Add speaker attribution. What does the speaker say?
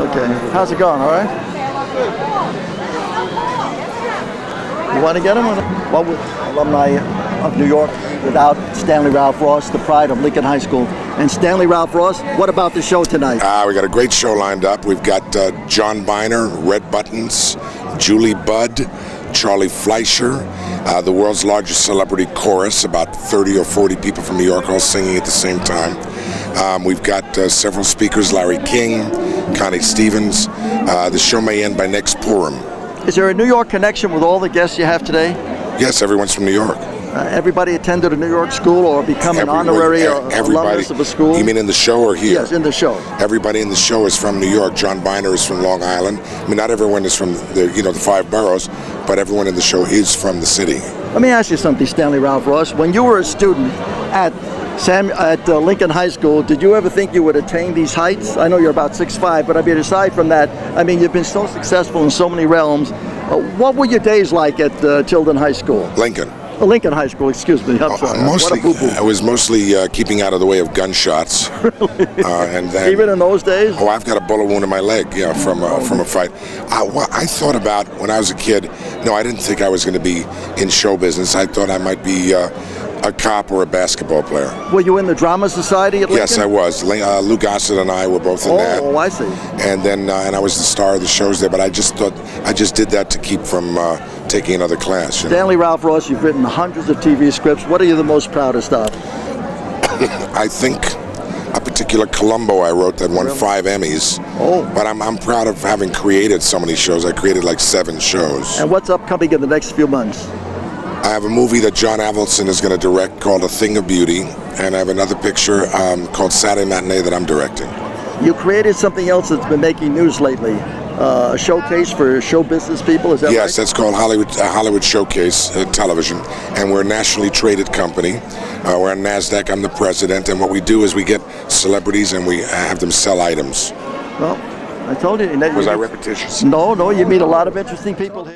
Speaker 1: Okay. How's it going? All right. You want to get him? What would alumni of New York without Stanley Ralph Ross, the pride of Lincoln High School? And Stanley Ralph Ross, what about the show tonight?
Speaker 2: Uh, we got a great show lined up. We've got uh, John Byner, Red Buttons, Julie Budd, Charlie Fleischer, uh, the world's largest celebrity chorus, about 30 or 40 people from New York all singing at the same time. Um, we've got uh, several speakers, Larry King, Connie Stevens. Uh, the show may end by next Purim.
Speaker 1: Is there a New York connection with all the guests you have today?
Speaker 2: Yes, everyone's from New York.
Speaker 1: Uh, everybody attended a New York school or become an honorary alumnus of a school?
Speaker 2: You mean in the show or here?
Speaker 1: Yes, in the show.
Speaker 2: Everybody in the show is from New York. John Byner is from Long Island. I mean, not everyone is from the you know the five boroughs, but everyone in the show is from the city.
Speaker 1: Let me ask you something, Stanley Ralph Ross. When you were a student at Sam at uh, Lincoln High School, did you ever think you would attain these heights? I know you're about 6'5", but I mean, aside from that, I mean, you've been so successful in so many realms. Uh, what were your days like at uh, Tilden High School?
Speaker 2: Lincoln.
Speaker 1: Uh, Lincoln High School, excuse me. I'm sorry.
Speaker 2: Uh, mostly,
Speaker 1: a boo-boo.
Speaker 2: I was mostly uh, keeping out of the way of gunshots. uh, and then,
Speaker 1: Even in those days?
Speaker 2: oh, I've got a bullet wound in my leg, yeah, from uh, from a fight. I, wha- I thought about when I was a kid. No, I didn't think I was going to be in show business. I thought I might be uh, a cop or a basketball player.
Speaker 1: Were you in the Drama Society at Lincoln?
Speaker 2: Yes, I was. Uh, Lou Gossett and I were both in that.
Speaker 1: Oh, I see.
Speaker 2: and then uh, and I was the star of the shows there. But I just thought I just did that to keep from uh, taking another class. You know?
Speaker 1: Stanley Ralph Ross, you've written hundreds of TV scripts. What are you the most proudest of?
Speaker 2: I think a particular Columbo I wrote that won five Emmys.
Speaker 1: Oh.
Speaker 2: But I'm I'm proud of having created so many shows. I created like seven shows.
Speaker 1: And what's upcoming in the next few months?
Speaker 2: I have a movie that John Avildsen is going to direct called A Thing of Beauty, and I have another picture um, called Saturday Matinee that I'm directing.
Speaker 1: You created something else that's been making news lately. Uh, a showcase for show business people, is that
Speaker 2: Yes,
Speaker 1: right?
Speaker 2: that's called Hollywood uh, Hollywood Showcase uh, Television, and we're a nationally traded company. Uh, we're on Nasdaq. I'm the president, and what we do is we get celebrities and we have them sell items.
Speaker 1: Well, I told you. that
Speaker 2: Was
Speaker 1: you
Speaker 2: I repetitious?
Speaker 1: No, no, you meet a lot of interesting people here.